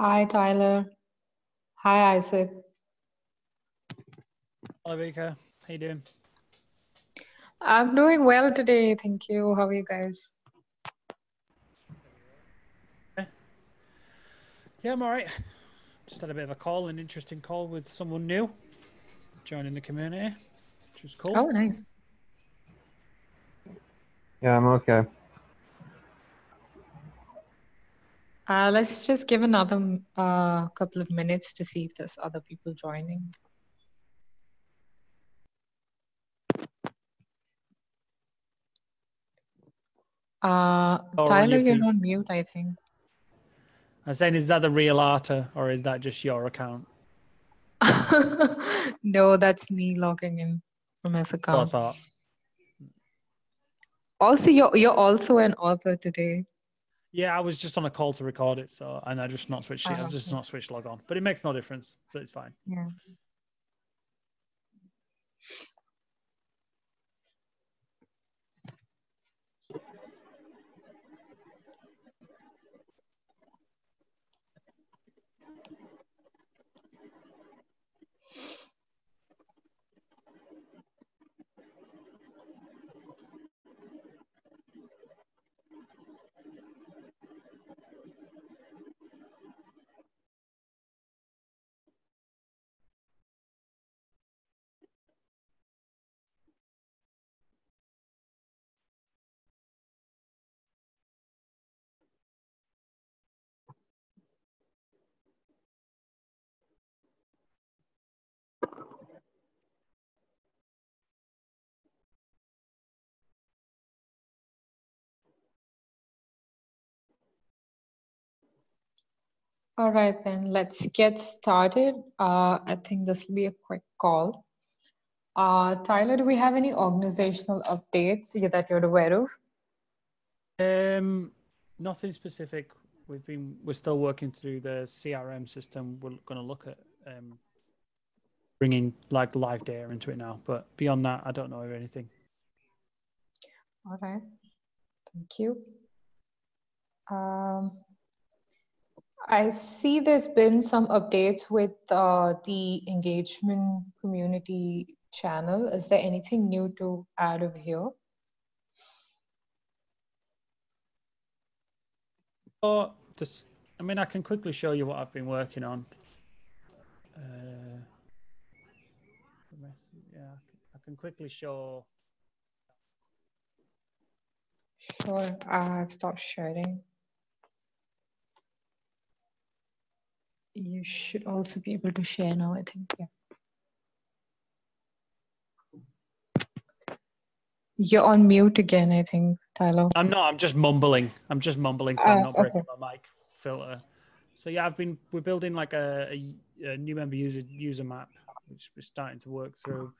Hi, Tyler. Hi, Isaac. Hello, Vika. How you doing? I'm doing well today. Thank you. How are you guys? Yeah, I'm all right. Just had a bit of a call, an interesting call with someone new joining the community, which was cool. Oh, nice. Yeah, I'm okay. Uh, let's just give another uh, couple of minutes to see if there's other people joining. Uh, Or Tyler, you you're on mute, I think. I'm saying, is that the real Arta or is that just your account? No, that's me logging in from his account. Also, you're you're also an author today. Yeah, I was just on a call to record it, so and I just not switched. it. Ah, I've just okay. not switched log on, but it makes no difference, so it's fine. Yeah. All right, then let's get started. Uh, I think this will be a quick call. Uh, Tyler, do we have any organizational updates that you're aware of? Um, nothing specific. We've been we're still working through the CRM system. We're going to look at um, bringing like live data into it now, but beyond that, I don't know of anything. All right, thank you. Um, I see there's been some updates with uh, the engagement community channel. Is there anything new to add over here? But this, I mean, I can quickly show you what I've been working on. Uh, yeah, I can quickly show. Sure, I've stopped sharing. You should also be able to share now, I think. Yeah. You're on mute again, I think, Tyler. I'm not. I'm just mumbling. I'm just mumbling, so I'm Ah, not breaking okay. my mic filter. So yeah, I've been. We're building like a, a, a new member user user map, which we're starting to work through,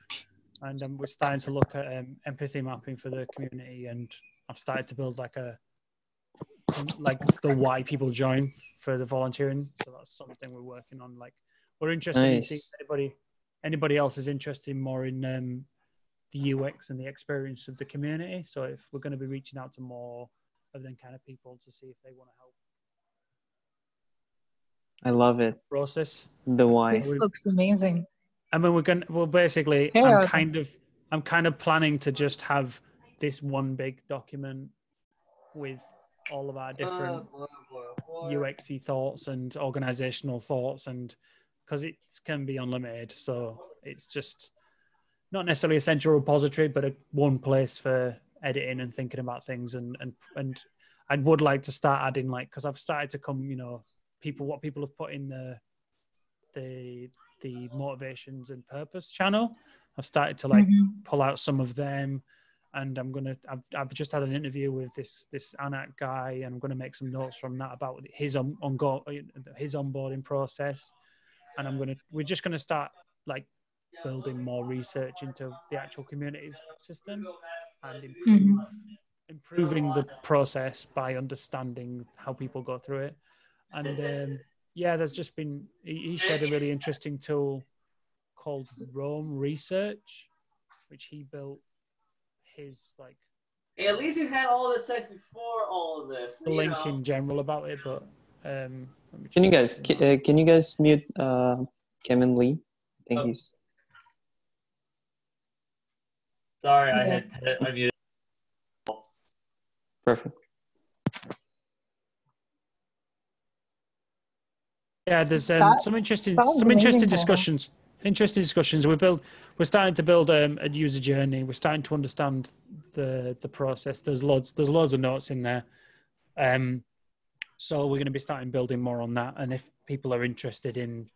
and um, we're starting to look at um, empathy mapping for the community. And I've started to build like a like the why people join for the volunteering. So that's something we're working on. Like we're interested in seeing if anybody anybody else is interested more in um, the UX and the experience of the community. So if we're going to be reaching out to more of them kind of people to see if they want to help I love it. process. The why. This we- looks amazing. I mean, we're going. to Well, basically, Hey, I'm Arthur. kind of, I'm kind of planning to just have this one big document with all of our different UXy thoughts and organizational thoughts, and because it can be unlimited, so it's just not necessarily a central repository, but a one place for editing and thinking about things, and and and I would like to start adding like because I've started to come, you know, people what people have put in the the the motivations and purpose channel. I've started to like Mhm. pull out some of them and I'm gonna I've, I've just had an interview with this this Anak guy and I'm gonna make some notes from that about his on, on his onboarding process and I'm gonna we're just gonna start like building more research into the actual communities system and improve, Mhm. improving the process by understanding how people go through it and um, yeah there's just been he, he shared a really interesting tool called Roam Research which he built his like Hey, at least you had all the sex before all of this. the you link know. in general about it, but Um, Can you guys ca- uh, can you guys mute uh, Kevin Lee? Thank you. Oh. Sorry, I Yeah. had, had I muted. perfect. Yeah, there's um, That some interesting some interesting discussions. Paul. Interesting discussions. We build. We're starting to build um, a user journey. We're starting to understand the the process. There's loads. There's loads of notes in there. Um, so we're going to be starting building more on that. And if people are interested in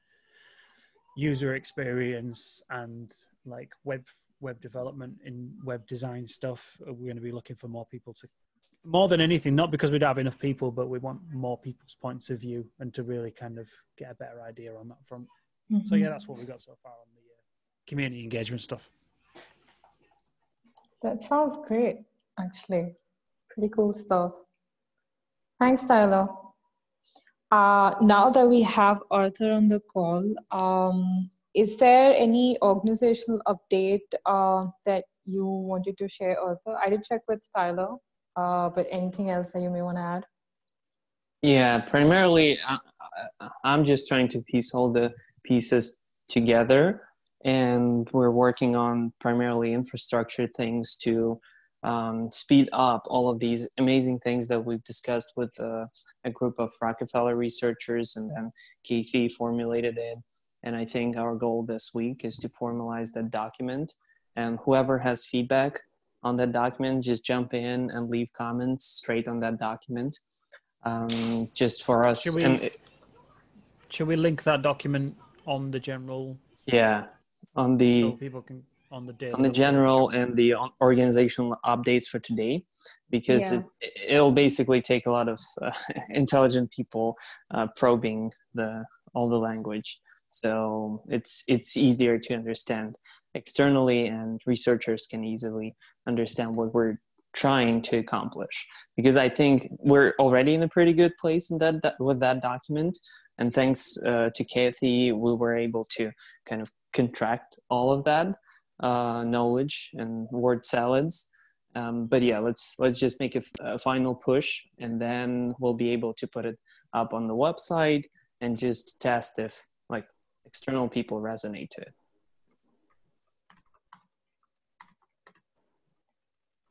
user experience and like web web development in web design stuff, we're going to be looking for more people to more than anything, not because we don't have enough people, but we want more people's points of view and to really kind of get a better idea on that front. So Mm-hmm. yeah, that's what we've got so far on the uh, community engagement stuff. That sounds great, actually. Pretty cool stuff. Thanks, Tyler. Uh, now that we have Arthur on the call, um, is there any organizational update uh, that you wanted to share, Arthur? I did check with Tyler, uh, but anything else that you may want to add? Yeah, primarily I, I- I'm just trying to piece all the pieces together, and we're working on primarily infrastructure things to um, speed up all of these amazing things that we've discussed with uh, a group of Rockefeller researchers, and then Keithy formulated it. And I think our goal this week is to formalize that document. And whoever has feedback on that document, just jump in and leave comments straight on that document um, just for us. Should we- and it- Should we link that document on the general yeah, on the so people can on the daily on the update? general and the on- organizational updates for today, because Yeah. it, it'll basically take a lot of uh, intelligent people uh, probing the all the language. So it's it's easier to understand externally, and researchers can easily understand what we're trying to accomplish. Because I think we're already in a pretty good place in that, that with that document, and thanks uh, to Kathy, we were able to kind of contract all of that uh, knowledge and word salads. Um, but yeah, let's let's just make a, f- a final push, and then we'll be able to put it up on the website and just test if like external people resonate to it.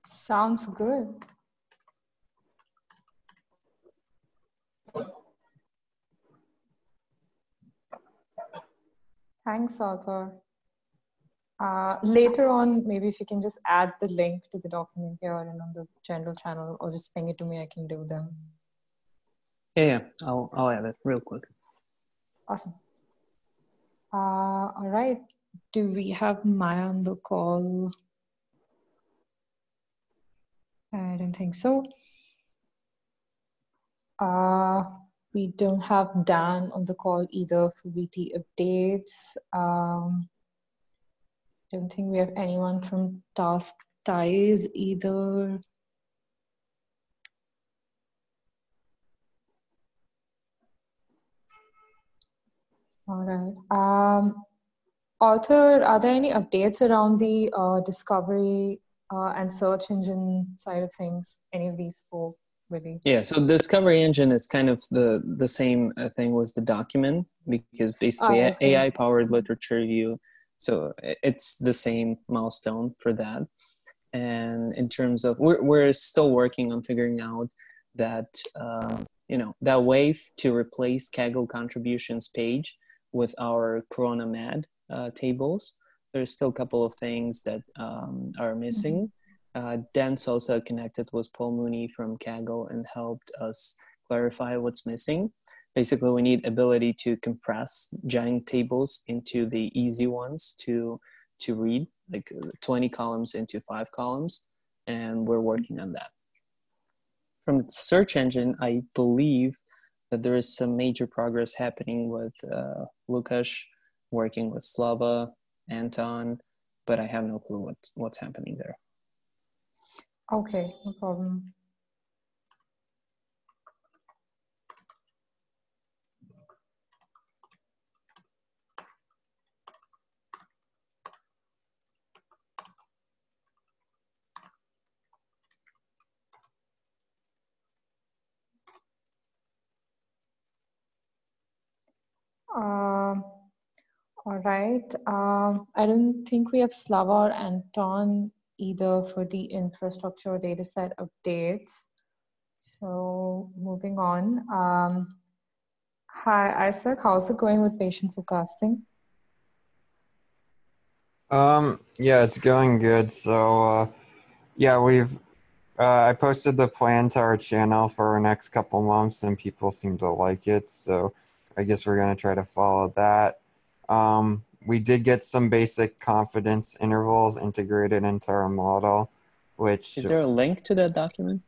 Sounds good. Thanks, Arthur. Uh, later on, maybe if you can just add the link to the document here and on the general channel, or just ping it to me, I can do them. Yeah, yeah, I'll I'll add it real quick. Awesome. Uh, all right. Do we have Maya on the call? I don't think so. Uh, we don't have Dan on the call either for VT updates. Um, don't think we have anyone from Task Ties either. All right. Um, Arthur, are there any updates around the uh, discovery uh, and search engine side of things? Any of these four, really? Yeah, so Discovery Engine is kind of the the same uh, thing was the document because basically Oh, okay. AI powered literature review. So it's the same milestone for that. And in terms of we're we're still working on figuring out that uh, you know that wave to replace Kaggle contributions page with our Corona Mad uh, tables. There's still a couple of things that um, are missing uh, Dan Sosa connected with Paul Mooney from Kaggle and helped us clarify what's missing. Basically, we need ability to compress giant tables into the easy ones to to read, like uh, 20 columns into five columns, and we're working on that. From the search engine, I believe that there is some major progress happening with uh, Lukasz working with Slava, Anton, but I have no clue what, what's happening there. Okay, no problem. Um, all right. Um, I don't think we have Slava or Anton either for the infrastructure dataset updates. So moving on. Um, hi, Isaac. How's it going with patient forecasting? Um, yeah, it's going good. So, uh, yeah, we've, uh, I posted the plan to our channel for our next couple months and people seem to like it. So I guess we're to try to follow that. Um, we did get some basic confidence intervals integrated into our model, which Is there a link to that document?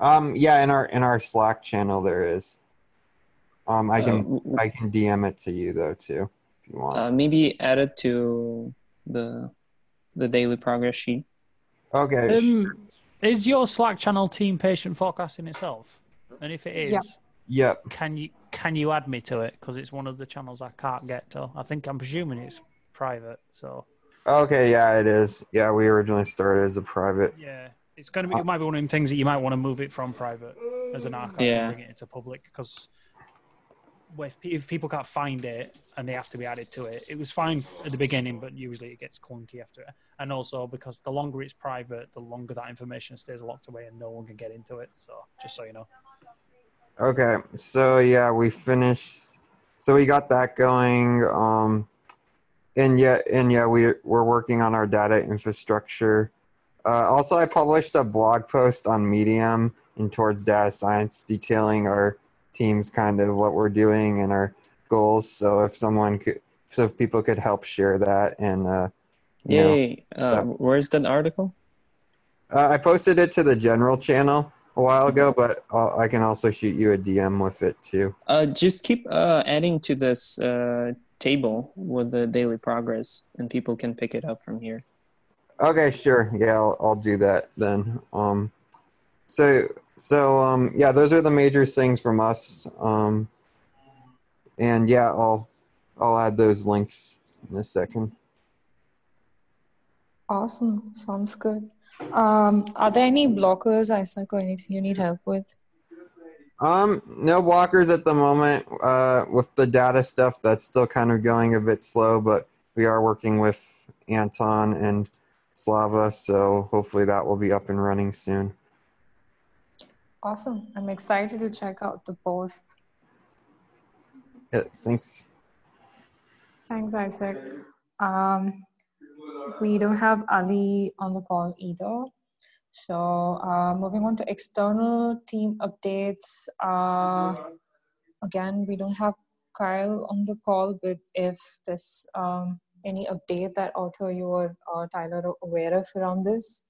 um yeah in our in our Slack channel there is. Um, I Uh, can w- w- I can DM it to you though too if you want. uh, maybe add it to the the daily progress sheet. okay. sh- Um, is your Slack channel team patient forecasting itself? And if it is, Yeah. Yep. can you can you add me to it? Because it's one of the channels I can't get to. I think I'm presuming it's private. So Okay. Yeah, it is. Yeah, we originally started as a private. yeah, it's gonna be. It might be one of the things that you might want to move it from private as an archive Yeah. and bring it into public because. If, if people can't find it and they have to be added to it, it was fine at the beginning, but usually it gets clunky after it. And also because the longer it's private, the longer that information stays locked away and no one can get into it. So just so you know. Okay, so yeah, we finished. So we got that going. Um, and yeah, and yeah, we we're working on our data infrastructure. Uh, also, I published a blog post on Medium in Towards Data Science, detailing our teams, kind of what we're doing and our goals. So if someone could, so if people could help share that, and uh, know, Yay! Uh, that- where's that article? uh, I posted it to the general channel a while ago, but uh, I can also shoot you a DM with it too. Uh, just keep uh, adding to this uh, table with the daily progress, and people can pick it up from here. Okay, sure. Yeah, I'll, I'll do that then. Um, so so um, yeah, those are the major things from us. Um, and yeah, I'll I'll add those links in a second. Awesome. Sounds good. Um, are there any blockers, Isaac, or anything you need help with? Um, no blockers at the moment. Uh, with the data stuff, that's still kind of going a bit slow, but we are working with Anton and Slava, so hopefully that will be up and running soon. Awesome. I'm excited to check out the post. Yeah, thanks. Thanks, Isaac. Um, we don't have Ali on the call either. So uh, moving on to external team updates. Uh, again, we don't have Kyle on the call, but if there's um, any update that Arthur you or uh, Tyler are aware of around this.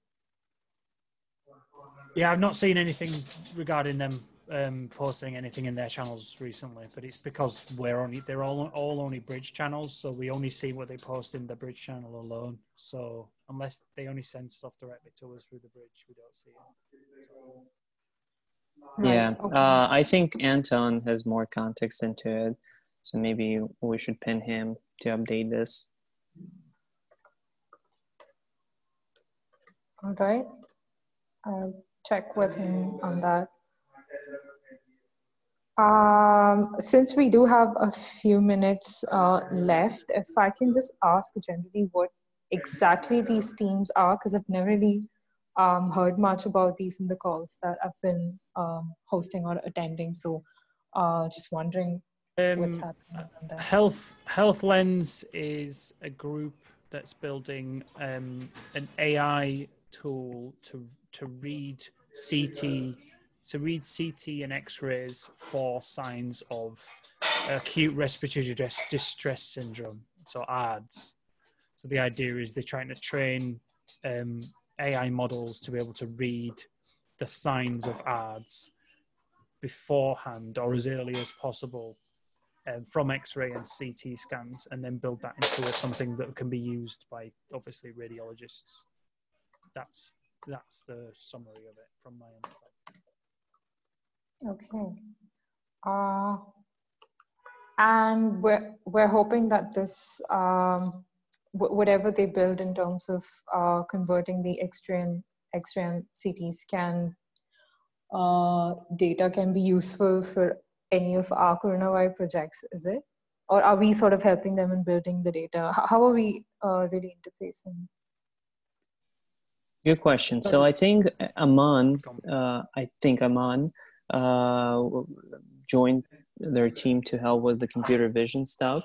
Yeah, I've not seen anything regarding them um, posting anything in their channels recently, but it's because we're only they're all all only bridge channels, so we only see what they post in the bridge channel alone. So unless they only send stuff directly to us through the bridge, we don't see it. Yeah, okay. uh, I think Anton has more context into it, so maybe we should pin him to update this. All right. I'll check with him on that. Um, since we do have a few minutes uh, left, if I can just ask generally what exactly these teams are, because I've never really um, heard much about these in the calls that I've been um, hosting or attending. So uh, just wondering what's Um, happening. Health Health Lens is a group that's building um, an AI tool to to read CT to read CT and X-rays for signs of acute respiratory distress, syndrome, so ARDS. So the idea is they're trying to train um, AI models to be able to read the signs of ARDS beforehand or as early as possible um, from X-ray and CT scans, and then build that into a, something that can be used by obviously radiologists. That's that's the summary of it from my understanding. Okay. Uh, and we're, we're hoping that this, um, wh- whatever they build in terms of uh, converting the X-ray and, X-ray and CT scan uh, data can be useful for any of our coronavirus projects, is it? or are we sort of helping them in building the data? How, how are we uh, really interfacing? Good question. So I think Aman, uh, I think Aman uh, joined their team to help with the computer vision stuff.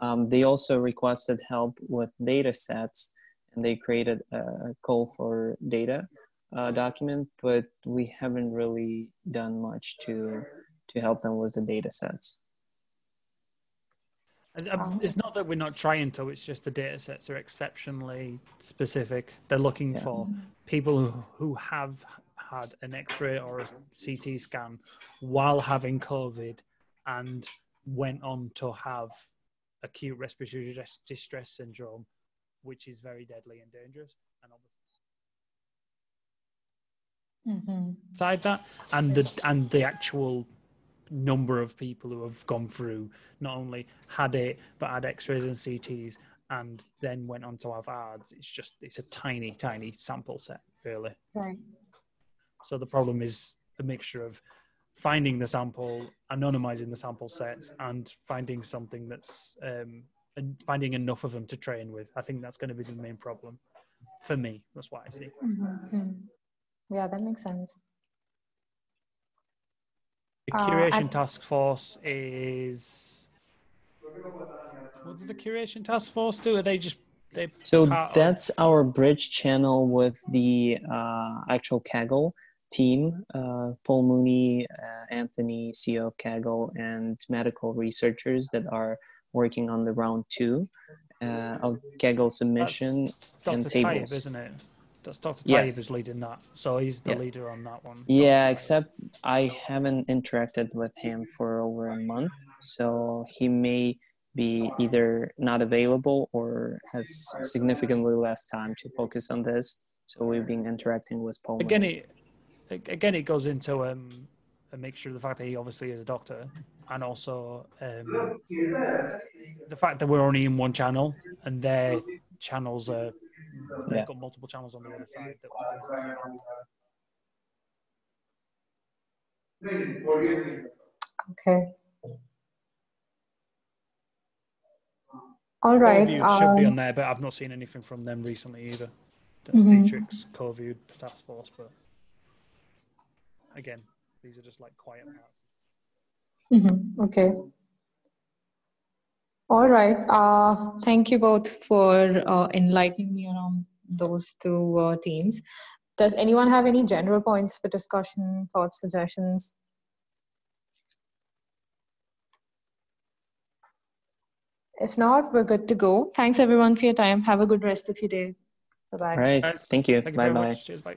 Um, they also requested help with data sets and they created a call for data uh, document, but we haven't really done much to to help them with the data sets. It's not that we're not trying to, it's just the data sets are exceptionally specific. They're looking yeah. for people who, who have had an x ray or a CT scan while having COVID and went on to have acute respiratory distress syndrome, which is very deadly and dangerous. And obviously, mm-hmm. side that, and the and the actual number of people who have gone through not only had it but had X-rays and CTs and then went on to have ARDS It's just it's a tiny, tiny sample set, really. Right. So the problem is a mixture of finding the sample, anonymizing the sample sets, and finding something that's um, and finding enough of them to train with. I think that's going to be the main problem for me. That's what I see. Mm-hmm. Yeah, that makes sense. The uh, curation uh, task force is. What does the curation task force do? Are they just they? So that's our bridge channel with the uh, actual Kaggle team, uh, Paul Mooney, uh, Anthony, CEO of Kaggle, and medical researchers that are working on the round two uh, of Kaggle submission That's and Dr. tables. Taib, isn't it? That's Dr. Yes. Is leading that, so he's the yes. leader on that one. Yeah, except I haven't interacted with him for over a month, so he may be either not available or has significantly less time to focus on this. So we've been interacting with Paul. Again, it, again, it goes into um, a mixture of the fact that he obviously is a doctor and also um, the fact that we're only in one channel and their channels are they've yeah. got multiple channels on the other side. Okay. All right. It um, should be on um, there, but I've not seen anything from them recently either. That's mm-hmm. Matrix, CoView, Task Force, but again, these are just like quiet parts. Mm-hmm. Okay. All right. Uh, thank you both for uh, enlightening me around those two uh, teams. Does anyone have any general points for discussion, thoughts, suggestions? If not, we're good to go. Thanks everyone for your time. Have a good rest of your day. Bye bye. All right. Thank you. Thank you bye bye. Cheers. Bye.